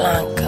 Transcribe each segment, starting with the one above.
Blanc.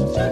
Show.